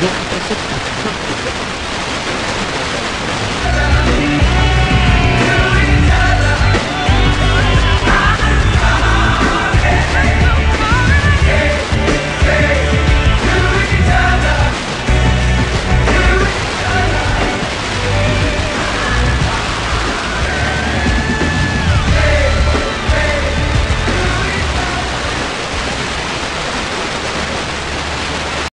dentro do setor.